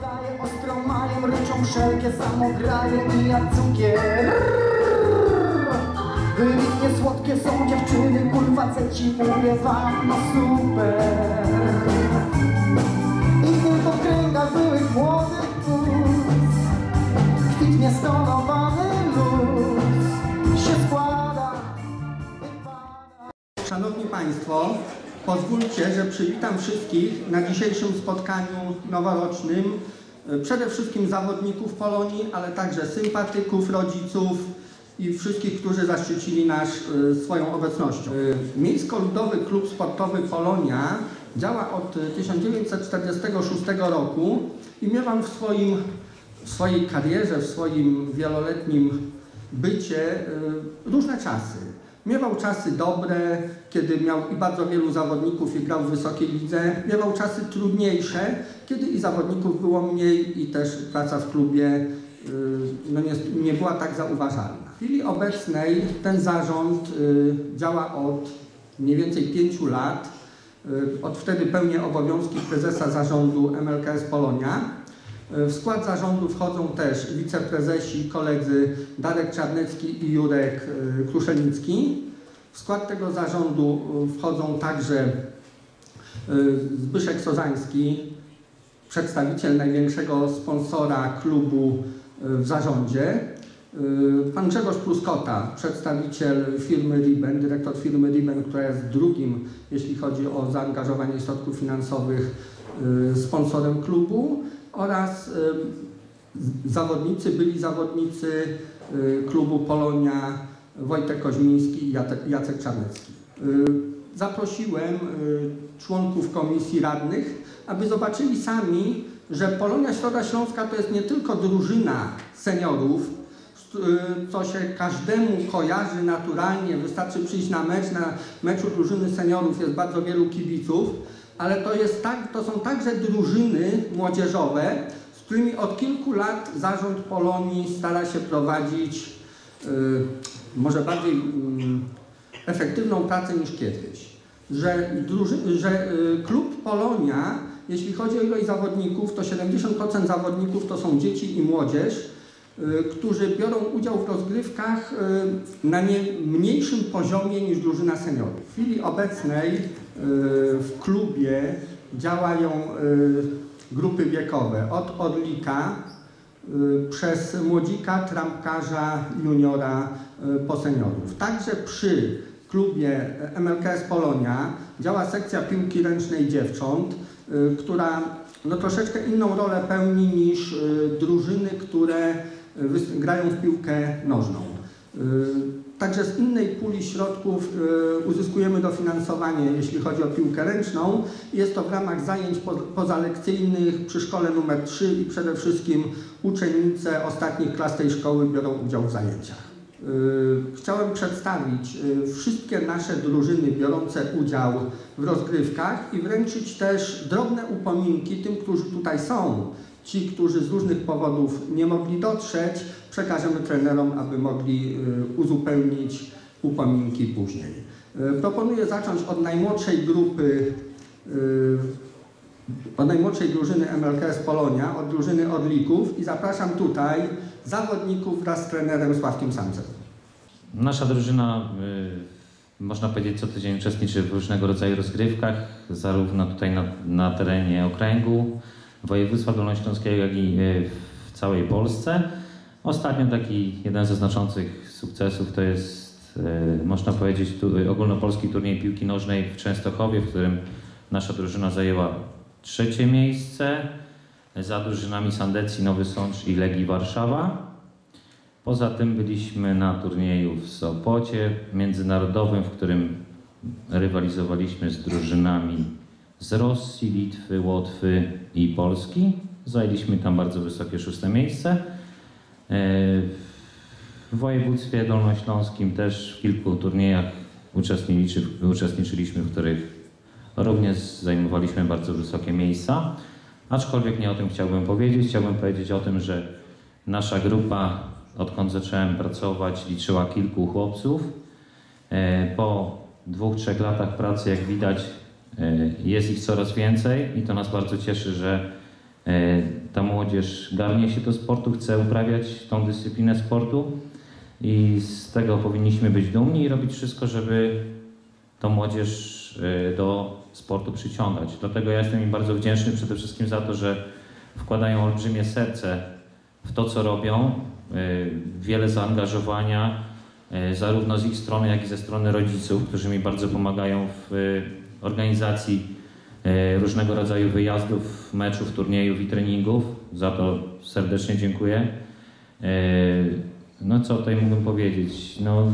Daje ostrą mają, ryczą wszelkie samograje i jak cukier. Wybitnie słodkie są dziewczyny, kur faceci, mówię wam, no super. I tylko w kręgach byłych młodych pust Kwitnie stonowany luz się składa i pada. Szanowni Państwo, pozwólcie, że przywitam wszystkich na dzisiejszym spotkaniu noworocznym. e, Przede wszystkim zawodników Polonii, ale także sympatyków, rodziców i wszystkich, którzy zaszczycili nas e, swoją obecnością. E, Miejsko-Ludowy Klub Sportowy Polonia działa od e, 1946 roku i miewam w, swoim, w swojej karierze, w swoim wieloletnim bycie różne czasy. Miewał czasy dobre, kiedy miał i bardzo wielu zawodników i grał w wysokiej lidze. Miewał czasy trudniejsze, kiedy i zawodników było mniej i też praca w klubie y, no nie, nie była tak zauważalna. W chwili obecnej ten zarząd y, działa od mniej więcej pięciu lat. Y, Od wtedy pełnię obowiązki prezesa zarządu MLKS Polonia. W skład zarządu wchodzą też wiceprezesi, koledzy Darek Czarnecki i Jurek y, Kruszenicki. W skład tego zarządu y, wchodzą także Zbyszek Sozański, przedstawiciel największego sponsora klubu w zarządzie. Pan Grzegorz Pluskota, przedstawiciel firmy Riben, dyrektor firmy Riben, która jest drugim, jeśli chodzi o zaangażowanie środków finansowych, sponsorem klubu oraz y, zawodnicy, byli zawodnicy y, klubu Polonia Wojtek Koźmiński i Jacek- Czarnecki. Y, Zaprosiłem członków komisji radnych, aby zobaczyli sami, że Polonia Środa Śląska to jest nie tylko drużyna seniorów, co się każdemu kojarzy naturalnie, wystarczy przyjść na mecz, na meczu drużyny seniorów jest bardzo wielu kibiców, ale to, jest tak, to są także drużyny młodzieżowe, z którymi od kilku lat zarząd Polonii stara się prowadzić y, może bardziej mm, efektywną pracę niż kiedyś. Że, że y, klub Polonia, jeśli chodzi o ilość zawodników, to 70% zawodników to są dzieci i młodzież, y, którzy biorą udział w rozgrywkach y, na nie mniejszym poziomie niż drużyna seniorów. W chwili obecnej y, w klubie działają y, grupy wiekowe od Orlika y, przez młodzika, trampkarza, juniora y, po seniorów. Także przy klubie MLKS Polonia działa sekcja piłki ręcznej dziewcząt, y, która no, troszeczkę inną rolę pełni niż y, drużyny, które y, grają w piłkę nożną. Y, Także z innej puli środków y, uzyskujemy dofinansowanie, jeśli chodzi o piłkę ręczną. Jest to w ramach zajęć po- pozalekcyjnych przy szkole numer 3 i przede wszystkim uczennice ostatnich klas tej szkoły biorą udział w zajęciach. Y, Chciałem przedstawić wszystkie nasze drużyny biorące udział w rozgrywkach i wręczyć też drobne upominki tym, którzy tutaj są. Ci, którzy z różnych powodów nie mogli dotrzeć, przekażemy trenerom, aby mogli y, uzupełnić upominki później. Y, Proponuję zacząć od najmłodszej grupy, y, od najmłodszej drużyny MLKS Polonia, od drużyny Orlików i zapraszam tutaj zawodników wraz z trenerem Sławkiem Samcem. Nasza drużyna, można powiedzieć, co tydzień uczestniczy w różnego rodzaju rozgrywkach, zarówno tutaj na, na terenie okręgu, województwa dolnośląskiego, jak i y, w całej Polsce. Ostatnio taki jeden ze znaczących sukcesów to jest, y, można powiedzieć, y, ogólnopolski turniej piłki nożnej w Częstochowie, w którym nasza drużyna zajęła trzecie miejsce za drużynami Sandecji, Nowy Sącz i Legii Warszawa. Poza tym byliśmy na turnieju w Sopocie międzynarodowym, w którym rywalizowaliśmy z drużynami z Rosji, Litwy, Łotwy i Polski. Zajęliśmy tam bardzo wysokie szóste miejsce. E, W województwie dolnośląskim też w kilku turniejach uczestniczy, uczestniczyliśmy, w których również zajmowaliśmy bardzo wysokie miejsca. Aczkolwiek nie o tym chciałbym powiedzieć. Chciałbym powiedzieć o tym, że nasza grupa, odkąd zacząłem pracować, liczyła kilku chłopców. E, Po dwóch, trzech latach pracy, jak widać, jest ich coraz więcej i to nas bardzo cieszy, że e, ta młodzież garnie się do sportu, chce uprawiać tą dyscyplinę sportu i z tego powinniśmy być dumni i robić wszystko, żeby tą młodzież e, do sportu przyciągać. Dlatego ja jestem im bardzo wdzięczny przede wszystkim za to, że wkładają olbrzymie serce w to, co robią, e, wiele zaangażowania, e, zarówno z ich strony, jak i ze strony rodziców, którzy mi bardzo pomagają w e, organizacji e, różnego rodzaju wyjazdów, meczów, turniejów i treningów. Za to serdecznie dziękuję. E, No co tutaj mógłbym powiedzieć? No,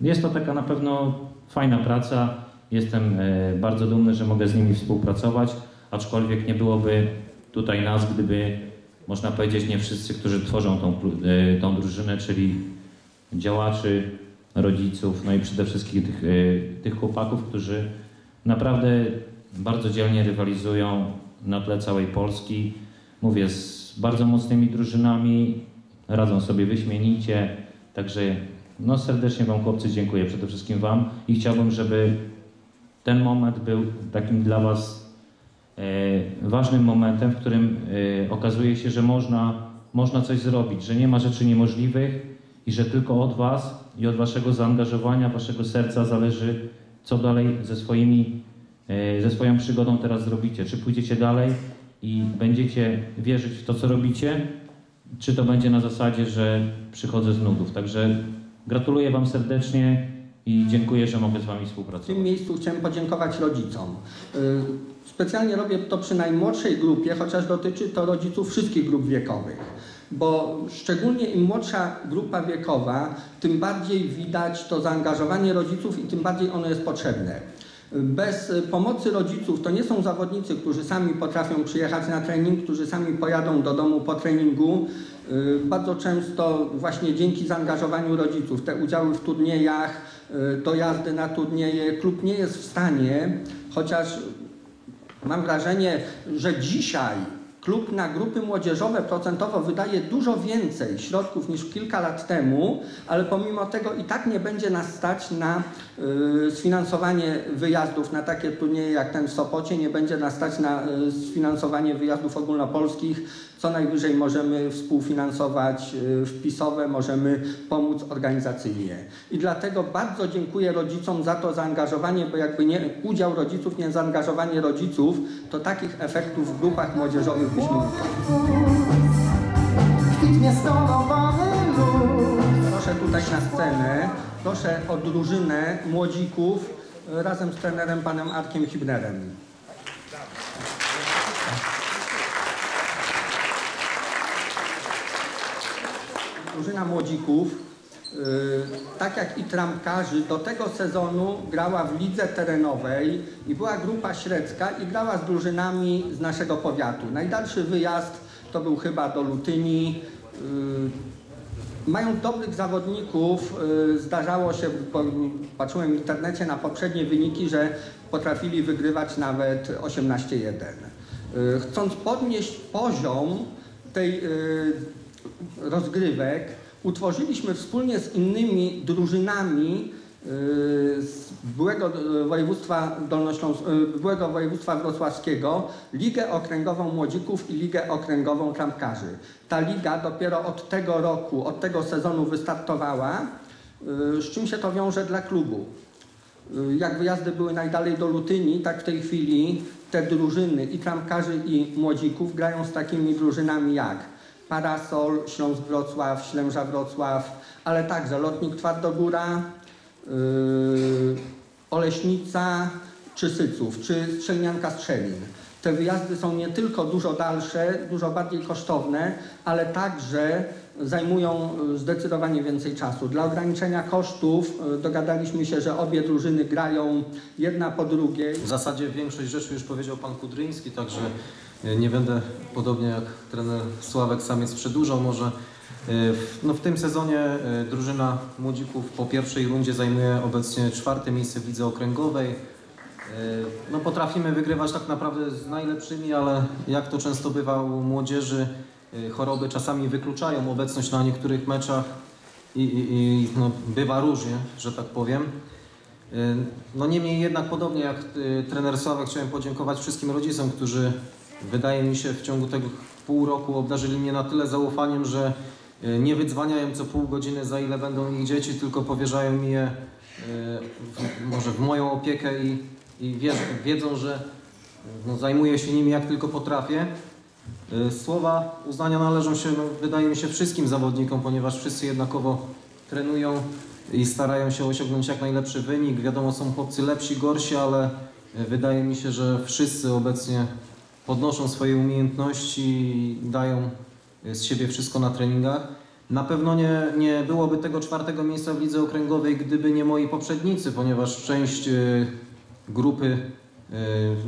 jest to taka na pewno fajna praca. Jestem e, bardzo dumny, że mogę z nimi współpracować, aczkolwiek nie byłoby tutaj nas, gdyby można powiedzieć nie wszyscy, którzy tworzą tą, tą drużynę, czyli działaczy, rodziców, no i przede wszystkim tych, tych chłopaków, którzy naprawdę bardzo dzielnie rywalizują na tle całej Polski. Mówię, z bardzo mocnymi drużynami, radzą sobie wyśmienicie, także no serdecznie Wam chłopcy dziękuję, przede wszystkim Wam. I chciałbym, żeby ten moment był takim dla Was e, ważnym momentem, w którym e, okazuje się, że można, można coś zrobić, że nie ma rzeczy niemożliwych i że tylko od Was i od Waszego zaangażowania, Waszego serca zależy, co dalej ze swoimi, e, ze swoją przygodą teraz zrobicie. Czy pójdziecie dalej i będziecie wierzyć w to, co robicie, czy to będzie na zasadzie, że przychodzę z nudów. Także gratuluję Wam serdecznie i dziękuję, że mogę z Wami W współpracować. tym miejscu chciałem podziękować rodzicom. Y, Specjalnie robię to przy najmłodszej grupie, chociaż dotyczy to rodziców wszystkich grup wiekowych. Bo szczególnie im młodsza grupa wiekowa, tym bardziej widać to zaangażowanie rodziców i tym bardziej ono jest potrzebne. Bez pomocy rodziców to nie są zawodnicy, którzy sami potrafią przyjechać na trening, którzy sami pojadą do domu po treningu. Y, Bardzo często właśnie dzięki zaangażowaniu rodziców, te udziały w turniejach, y, dojazdy na turnieje, klub nie jest w stanie, chociaż mam wrażenie, że dzisiaj klub na grupy młodzieżowe procentowo wydaje dużo więcej środków niż kilka lat temu, ale pomimo tego i tak nie będzie nas stać na y, sfinansowanie wyjazdów na takie turnieje jak ten w Sopocie, nie będzie nas stać na y, sfinansowanie wyjazdów ogólnopolskich. Co najwyżej możemy współfinansować y, wpisowe, możemy pomóc organizacyjnie. I dlatego bardzo dziękuję rodzicom za to zaangażowanie, bo jakby nie udział rodziców, nie zaangażowanie rodziców, to takich efektów w grupach młodzieżowych byśmy nie Proszę tutaj na scenę, proszę o drużynę młodzików y, razem z trenerem panem Arkiem Hibnerem. Drużyna młodzików, y, tak jak i trampkarzy, do tego sezonu grała w lidze terenowej i była grupa średzka i grała z drużynami z naszego powiatu. Najdalszy wyjazd to był chyba do Lutyni. y, Mając dobrych zawodników, y, zdarzało się, patrzyłem w internecie na poprzednie wyniki, że potrafili wygrywać nawet 18-1. Y, Chcąc podnieść poziom tej rozgrywek, utworzyliśmy wspólnie z innymi drużynami y, z byłego y, województwa, y, byłego województwa wrocławskiego Ligę Okręgową Młodzików i Ligę Okręgową Trampkarzy. Ta liga dopiero od tego roku, od tego sezonu wystartowała, z czym się to wiąże dla klubu. Jak wyjazdy były najdalej do Lutyni, tak w tej chwili te drużyny i trampkarzy i młodzików grają z takimi drużynami jak Parasol, Śląsk Wrocław, Ślęża Wrocław, ale także Lotnik Twardogóra, yy, Oleśnica czy Syców, czy Strzelnianka Strzelin. Te wyjazdy są nie tylko dużo dalsze, dużo bardziej kosztowne, ale także zajmują y, zdecydowanie więcej czasu. Dla ograniczenia kosztów y, dogadaliśmy się, że obie drużyny grają jedna po drugiej. W zasadzie większość rzeczy już powiedział pan Kudryński, także nie będę podobnie jak trener Sławek Samiec przedłużał. Może e, no w tym sezonie e, drużyna młodzików po pierwszej rundzie zajmuje obecnie czwarte miejsce w lidze okręgowej. E, No potrafimy wygrywać tak naprawdę z najlepszymi, ale jak to często bywa u młodzieży, e, choroby czasami wykluczają obecność na niektórych meczach i, i, i no, bywa różnie, że tak powiem. No niemniej jednak podobnie jak trener Sławek chciałem podziękować wszystkim rodzicom, którzy wydaje mi się w ciągu tego pół roku obdarzyli mnie na tyle zaufaniem, że e, nie wydzwaniają co pół godziny za ile będą ich dzieci, tylko powierzają mi je e, w, może w moją opiekę i, i wie, wiedzą, że no, zajmuję się nimi jak tylko potrafię. E, Słowa uznania należą się, no, wydaje mi się, wszystkim zawodnikom, ponieważ wszyscy jednakowo trenują i starają się osiągnąć jak najlepszy wynik. Wiadomo, są chłopcy lepsi, gorsi, ale wydaje mi się, że wszyscy obecnie podnoszą swoje umiejętności dają e, z siebie wszystko na treningach. Na pewno nie, nie byłoby tego czwartego miejsca w lidze okręgowej, gdyby nie moi poprzednicy, ponieważ część e, grupy e,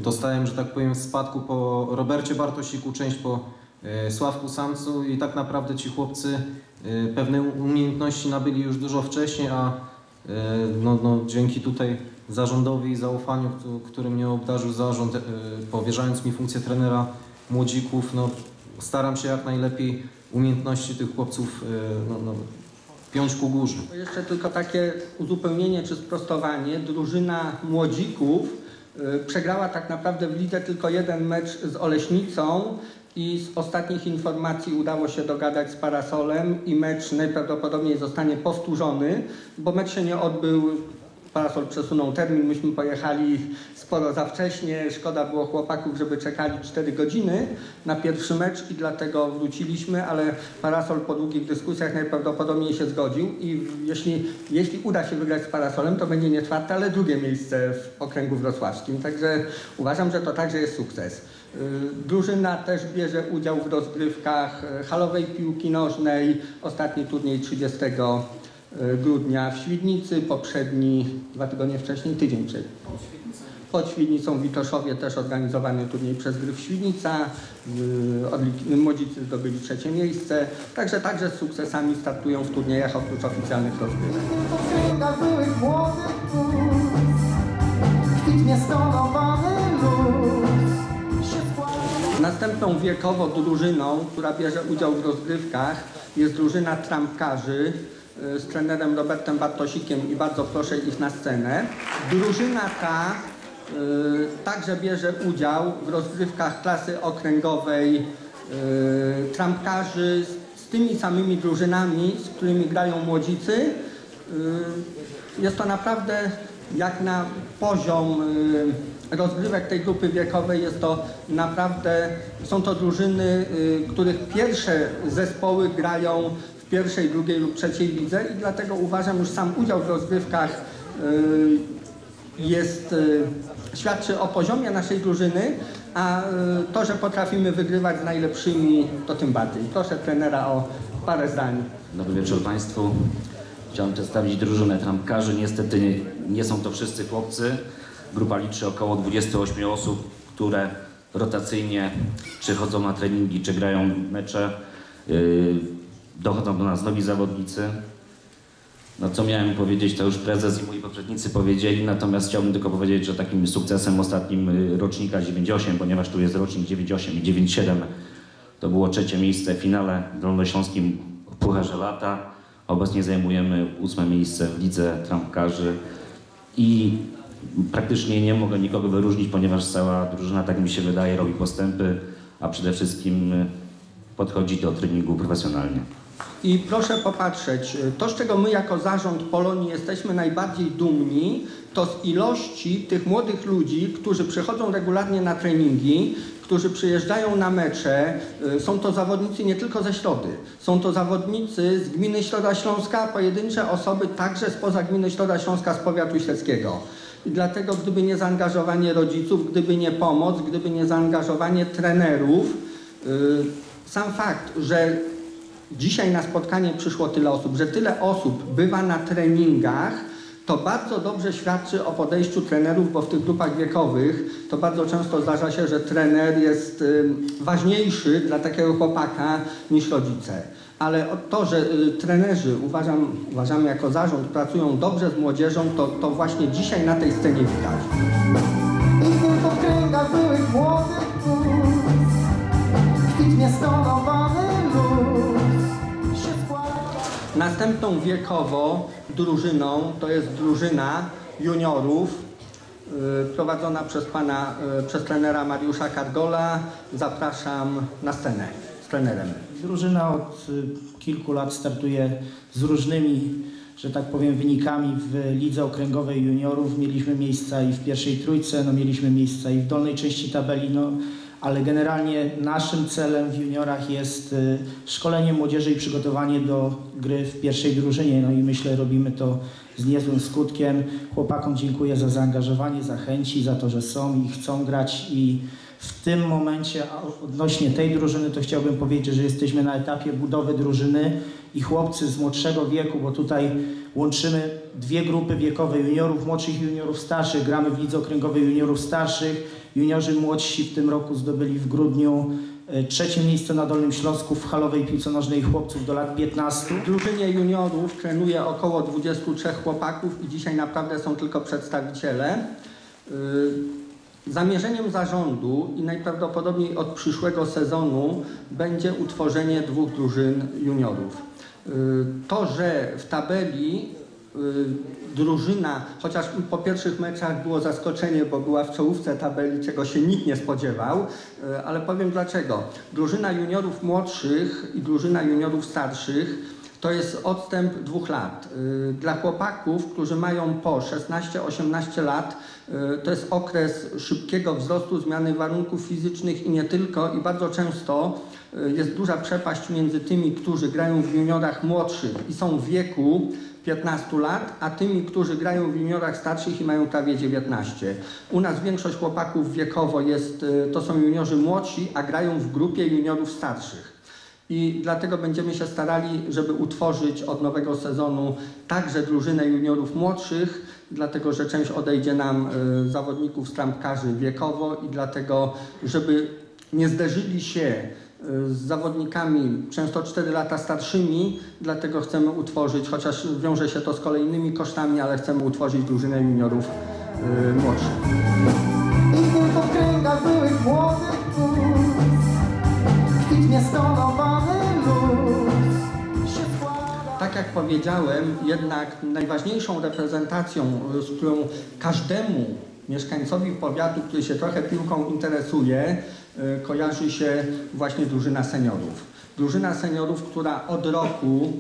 dostałem, że tak powiem, w spadku po Robercie Bartosiku, część po Sławku Samcu i tak naprawdę ci chłopcy pewne umiejętności nabyli już dużo wcześniej, a no, no, dzięki tutaj zarządowi i zaufaniu, któ- którym mnie obdarzył zarząd, e, powierzając mi funkcję trenera młodzików, no, staram się jak najlepiej umiejętności tych chłopców e, no, no, piąć ku górze. Jeszcze tylko takie uzupełnienie czy sprostowanie. Drużyna młodzików y, przegrała tak naprawdę w lidze tylko jeden mecz z Oleśnicą i z ostatnich informacji udało się dogadać z Parasolem i mecz najprawdopodobniej zostanie powtórzony, bo mecz się nie odbył. Parasol przesunął termin, myśmy pojechali sporo za wcześnie. Szkoda było chłopaków, żeby czekali 4 godziny na pierwszy mecz i dlatego wróciliśmy, ale Parasol po długich dyskusjach najprawdopodobniej się zgodził i jeśli, jeśli uda się wygrać z Parasolem, to będzie nie czwarte, ale drugie miejsce w okręgu wrocławskim. Także uważam, że to także jest sukces. Yy, Drużyna też bierze udział w rozgrywkach e, halowej piłki nożnej. Ostatni turniej 30 grudnia w Świdnicy, poprzedni dwa tygodnie wcześniej, tydzień przed. Pod Świdnicą w Witoszowie też organizowany turniej przez gry w Świdnica. Młodzicy zdobyli trzecie miejsce. Także także z sukcesami startują w turniejach oprócz oficjalnych rozgrywek. Następną wiekowo drużyną, która bierze udział w rozgrywkach jest drużyna trampkarzy z trenerem Robertem Bartosikiem i bardzo proszę ich na scenę. Drużyna ta y, także bierze udział w rozgrywkach klasy okręgowej y, trampkarzy z, tymi samymi drużynami, z którymi grają młodzicy. Y, Jest to naprawdę jak na poziom y, rozgrywek tej grupy wiekowej jest to naprawdę, są to drużyny, y, których pierwsze zespoły grają pierwszej, drugiej lub trzeciej lidze i dlatego uważam już sam udział w rozgrywkach y, jest, y, świadczy o poziomie naszej drużyny, a y, to, że potrafimy wygrywać z najlepszymi, to tym bardziej. Proszę trenera o parę zdań. Dobry wieczór Państwu. Chciałem przedstawić drużynę trampkarzy. Niestety nie, nie są to wszyscy chłopcy. Grupa liczy około 28 osób, które rotacyjnie przychodzą na treningi czy grają mecze. Yy, dochodzą do nas nowi zawodnicy. No co miałem powiedzieć, to już prezes i moi poprzednicy powiedzieli, natomiast chciałbym tylko powiedzieć, że takim sukcesem ostatnim y, rocznika 98, ponieważ tu jest rocznik 98 i 97, to było trzecie miejsce w finale dolnośląskim w Pucharze Lata. Obecnie zajmujemy ósme miejsce w lidze trampkarzy i praktycznie nie mogę nikogo wyróżnić, ponieważ cała drużyna, tak mi się wydaje, robi postępy, a przede wszystkim y, podchodzi do treningu profesjonalnie. I proszę popatrzeć, to z czego my jako zarząd Polonii jesteśmy najbardziej dumni, to z ilości tych młodych ludzi, którzy przychodzą regularnie na treningi, którzy przyjeżdżają na mecze. Y, Są to zawodnicy nie tylko ze Środy, są to zawodnicy z gminy Środa Śląska, pojedyncze osoby także spoza gminy Środa Śląska z powiatu śledzkiego. I dlatego gdyby nie zaangażowanie rodziców, gdyby nie pomoc, gdyby nie zaangażowanie trenerów, y, sam fakt, że Dzisiaj na spotkanie przyszło tyle osób, że tyle osób bywa na treningach, to bardzo dobrze świadczy o podejściu trenerów, bo w tych grupach wiekowych to bardzo często zdarza się, że trener jest ważniejszy dla takiego chłopaka niż rodzice. Ale to, że y, trenerzy, uważam, uważamy jako zarząd, pracują dobrze z młodzieżą, to, to właśnie dzisiaj na tej scenie widać. Tylko w księgach byłych młodych niestonowany luz Następną wiekowo drużyną to jest drużyna juniorów y, prowadzona przez pana, y, przez trenera Mariusza Kargola. Zapraszam na scenę z trenerem. Drużyna od y, kilku lat startuje z różnymi, że tak powiem, wynikami w lidze okręgowej juniorów. Mieliśmy miejsca i w pierwszej trójce, no mieliśmy miejsca i w dolnej części tabeli, no ale generalnie naszym celem w juniorach jest y, szkolenie młodzieży i przygotowanie do gry w pierwszej drużynie. No i myślę, robimy to z niezłym skutkiem. Chłopakom dziękuję za zaangażowanie, za chęci, za to, że są i chcą grać i w tym momencie odnośnie tej drużyny to chciałbym powiedzieć, że jesteśmy na etapie budowy drużyny i chłopcy z młodszego wieku, bo tutaj łączymy dwie grupy wiekowe juniorów młodszych i juniorów starszych. Gramy w lidze okręgowej juniorów starszych. Juniorzy młodsi w tym roku zdobyli w grudniu e, trzecie miejsce na Dolnym Śląsku w halowej piłce nożnej chłopców do lat 15. W drużynie juniorów trenuje około 23 chłopaków i dzisiaj naprawdę są tylko przedstawiciele. Y, Zamierzeniem zarządu i najprawdopodobniej od przyszłego sezonu będzie utworzenie dwóch drużyn juniorów. Y, To, że w tabeli drużyna, chociaż po pierwszych meczach było zaskoczenie, bo była w czołówce tabeli, czego się nikt nie spodziewał, y, ale powiem dlaczego. Drużyna juniorów młodszych i drużyna juniorów starszych to jest odstęp dwóch lat. Y, Dla chłopaków, którzy mają po 16-18 lat, y, to jest okres szybkiego wzrostu, zmiany warunków fizycznych i nie tylko. I bardzo często y, jest duża przepaść między tymi, którzy grają w juniorach młodszych i są w wieku 15 lat, a tymi, którzy grają w juniorach starszych i mają prawie 19. U nas większość chłopaków wiekowo jest, to są juniorzy młodsi, a grają w grupie juniorów starszych. I dlatego będziemy się starali, żeby utworzyć od nowego sezonu także drużynę juniorów młodszych, dlatego że część odejdzie nam y, zawodników z trampkarzy wiekowo i dlatego, żeby nie zderzyli się y, z zawodnikami często 4 lata starszymi, dlatego chcemy utworzyć, chociaż wiąże się to z kolejnymi kosztami, ale chcemy utworzyć drużynę juniorów y, młodszych. Okręgach byłych młodych Tak jak powiedziałem, jednak najważniejszą reprezentacją, z którą każdemu mieszkańcowi powiatu, który się trochę piłką interesuje, y, kojarzy się właśnie drużyna seniorów. Drużyna seniorów, która od roku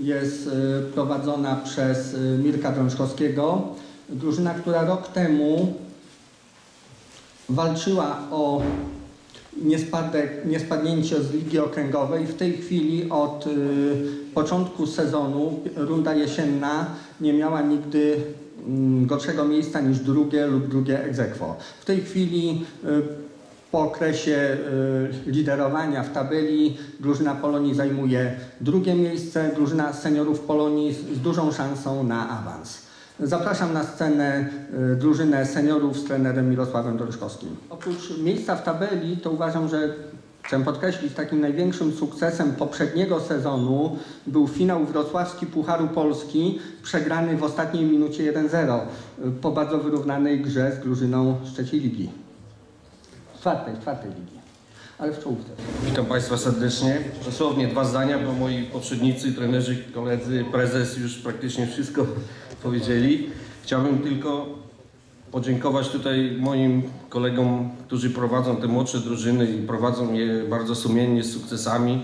jest y, prowadzona przez y, Mirka Drążkowskiego. Drużyna, która rok temu walczyła o niespadek, niespadnięcie z Ligi Okręgowej. W tej chwili od y, początku sezonu runda jesienna nie miała nigdy mm, gorszego miejsca niż drugie lub drugie aequo. W tej chwili y, po okresie y, liderowania w tabeli drużyna Polonii zajmuje drugie miejsce, drużyna seniorów Polonii z, z dużą szansą na awans. Zapraszam na scenę y, drużynę seniorów z trenerem Mirosławem Dorożkowskim. Oprócz miejsca w tabeli, to uważam, że chcę podkreślić, takim największym sukcesem poprzedniego sezonu był finał wrocławski Pucharu Polski, przegrany w ostatniej minucie 1-0 y, po bardzo wyrównanej grze z drużyną trzeciej ligi. Czwartej, czwartej ligi, ale w czołówce. Witam Państwa serdecznie. Dosłownie dwa zdania, bo moi poprzednicy, trenerzy, koledzy, prezes już praktycznie wszystko powiedzieli. Chciałbym tylko podziękować tutaj moim kolegom, którzy prowadzą te młodsze drużyny i prowadzą je bardzo sumiennie, z sukcesami,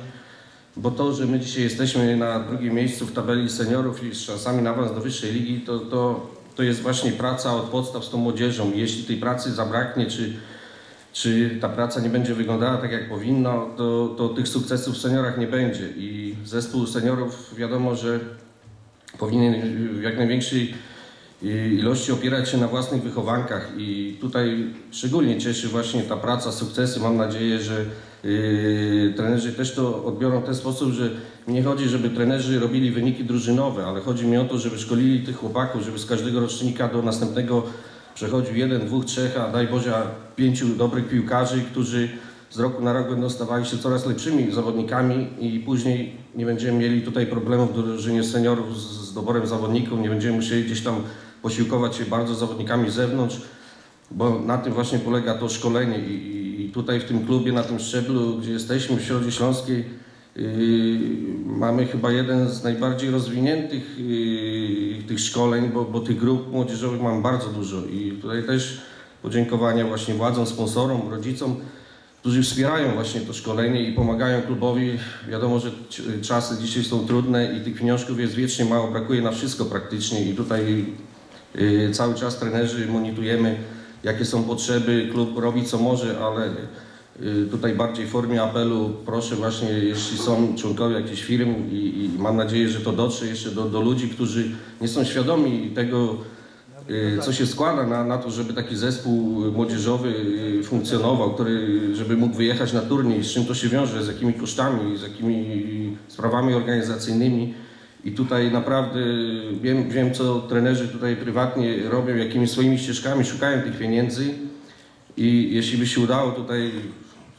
bo to, że my dzisiaj jesteśmy na drugim miejscu w tabeli seniorów i z szansami na awans do wyższej ligi, to, to, to jest właśnie praca od podstaw z tą młodzieżą. Jeśli tej pracy zabraknie, czy czy ta praca nie będzie wyglądała tak, jak powinna, to, to tych sukcesów w seniorach nie będzie. I zespół seniorów wiadomo, że powinien w jak największej i- ilości opierać się na własnych wychowankach i tutaj szczególnie cieszy właśnie ta praca, sukcesy. Mam nadzieję, że yy, trenerzy też to odbiorą w ten sposób, że nie chodzi, żeby trenerzy robili wyniki drużynowe, ale chodzi mi o to, żeby szkolili tych chłopaków, żeby z każdego rocznika do następnego przechodził jeden, dwóch, trzech, a daj Boże pięciu dobrych piłkarzy, którzy z roku na rok będą stawali się coraz lepszymi zawodnikami i później nie będziemy mieli tutaj problemów w drużynie seniorów z, z doborem zawodników, nie będziemy musieli gdzieś tam posiłkować się bardzo zawodnikami z zewnątrz, bo na tym właśnie polega to szkolenie i, i- tutaj w tym klubie, na tym szczeblu, gdzie jesteśmy w Środzie Śląskiej, Mamy chyba jeden z najbardziej rozwiniętych yy, tych szkoleń, bo, bo tych grup młodzieżowych mam bardzo dużo i tutaj też podziękowania właśnie władzom, sponsorom, rodzicom, którzy wspierają właśnie to szkolenie i pomagają klubowi. Wiadomo, że czasy dzisiaj są trudne i tych pieniążków jest wiecznie mało, brakuje na wszystko praktycznie i tutaj yy, cały czas trenerzy monitorujemy, jakie są potrzeby, klub robi co może, ale yy, tutaj bardziej w formie apelu proszę właśnie, jeśli są członkowie jakichś firm i, i mam nadzieję, że to dotrze jeszcze do, do ludzi, którzy nie są świadomi tego, y, co się składa na, na to, żeby taki zespół młodzieżowy y, funkcjonował, który, żeby mógł wyjechać na turniej, z czym to się wiąże, z jakimi kosztami, z jakimi sprawami organizacyjnymi. I tutaj naprawdę wiem, wiem co trenerzy tutaj prywatnie robią, jakimi swoimi ścieżkami szukają tych pieniędzy. I jeśli by się udało tutaj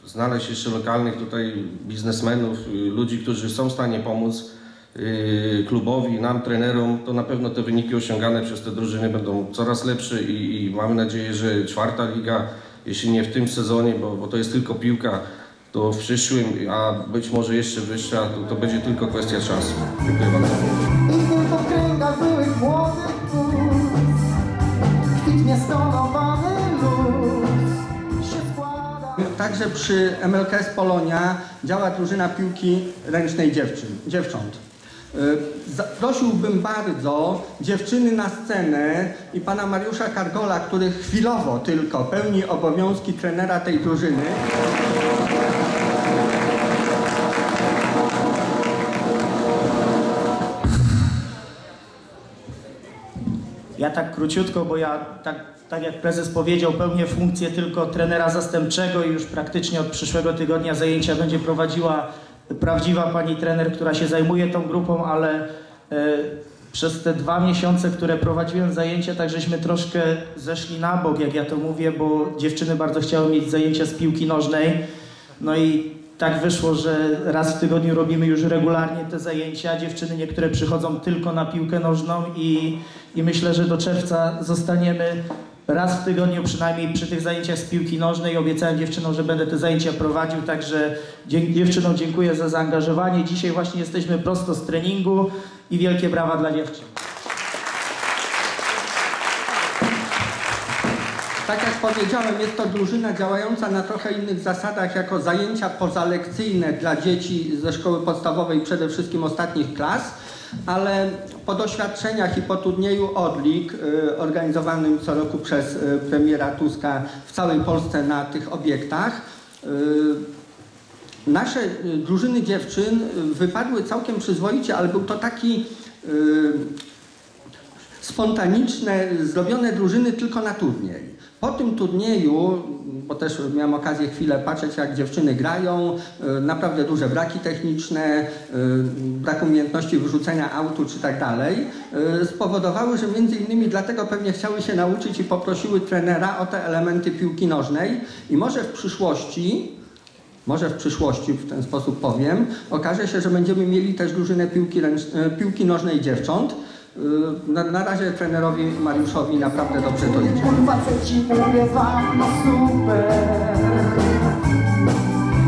znaleźć jeszcze lokalnych tutaj biznesmenów, y, ludzi, którzy są w stanie pomóc y, klubowi, nam, trenerom, to na pewno te wyniki osiągane przez te drużyny będą coraz lepsze i, i mamy nadzieję, że czwarta liga, jeśli nie w tym sezonie, bo, bo to jest tylko piłka, to w przyszłym, a być może jeszcze wyższa, to, to będzie tylko kwestia czasu. Dziękuję bardzo. Także przy MLKS Polonia działa drużyna piłki ręcznej dziewczyn, dziewcząt. Y, Zaprosiłbym bardzo dziewczyny na scenę i pana Mariusza Kargola, który chwilowo tylko pełni obowiązki trenera tej drużyny. Ja tak króciutko, bo ja tak, tak jak prezes powiedział, pełnię funkcję tylko trenera zastępczego i już praktycznie od przyszłego tygodnia zajęcia będzie prowadziła prawdziwa pani trener, która się zajmuje tą grupą, ale e, przez te dwa miesiące, które prowadziłem zajęcia, tak żeśmy troszkę zeszli na bok, jak ja to mówię, bo dziewczyny bardzo chciały mieć zajęcia z piłki nożnej. No i tak wyszło, że raz w tygodniu robimy już regularnie te zajęcia. Dziewczyny niektóre przychodzą tylko na piłkę nożną i, i myślę, że do czerwca zostaniemy raz w tygodniu przynajmniej przy tych zajęciach z piłki nożnej. Obiecałem dziewczynom, że będę te zajęcia prowadził, także dzie- dziewczynom dziękuję za zaangażowanie. Dzisiaj właśnie jesteśmy prosto z treningu i wielkie brawa dla dziewczyn. Tak jak powiedziałem, jest to drużyna działająca na trochę innych zasadach jako zajęcia pozalekcyjne dla dzieci ze szkoły podstawowej, przede wszystkim ostatnich klas, ale po doświadczeniach i po turnieju Odlik y, organizowanym co roku przez y, premiera Tuska w całej Polsce na tych obiektach, y, Nasze drużyny dziewczyn wypadły całkiem przyzwoicie, ale był to taki spontaniczne, zrobione drużyny tylko na turniej. Po tym turnieju, bo też miałem okazję chwilę patrzeć, jak dziewczyny grają, y, naprawdę duże braki techniczne, y, brak umiejętności wyrzucenia autu czy tak dalej, y, spowodowały, że między innymi dlatego pewnie chciały się nauczyć i poprosiły trenera o te elementy piłki nożnej i może w przyszłości może w przyszłości, w ten sposób powiem, okaże się, że będziemy mieli też drużynę piłki, piłki nożnej dziewcząt. Y, Na, na razie trenerowi Mariuszowi naprawdę dobrze to idzie. Faceci mówię wam, no super.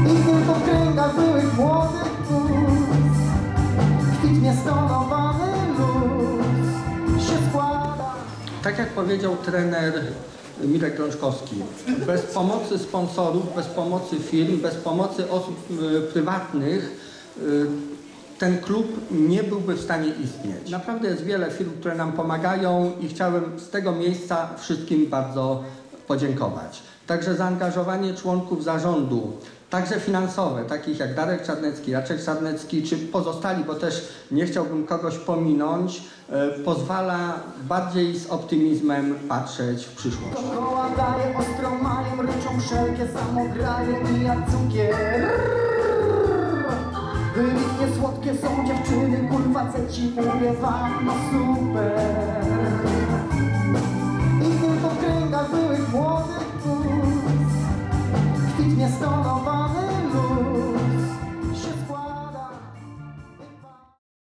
I tylko w kręgach byłych młodych pust Tkwić niestonowany luz. Się składa. Tak jak powiedział trener Mirek Grączkowski, bez pomocy sponsorów, bez pomocy firm, bez pomocy osób y, prywatnych y, ten klub nie byłby w stanie istnieć. Naprawdę jest wiele firm, które nam pomagają i chciałem z tego miejsca wszystkim bardzo podziękować. Także zaangażowanie członków zarządu, także finansowe, takich jak Darek Czarnecki, Jacek Czarnecki, czy pozostali, bo też nie chciałbym kogoś pominąć, e, pozwala bardziej z optymizmem patrzeć w przyszłość. Koła daje, ostro mają, ryczą wszelkie samograje i jak cukier Wybitnie słodkie są dziewczyny, kurwa co ci mówię wam, no super I tylko w kręgach byłych młodych kus Kwitnie stonowany